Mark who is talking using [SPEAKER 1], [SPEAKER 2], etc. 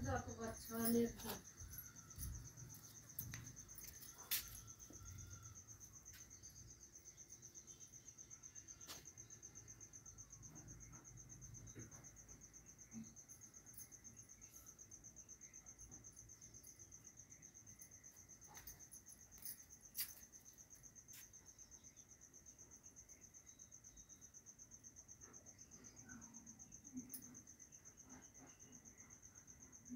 [SPEAKER 1] दक बछले दक Mm.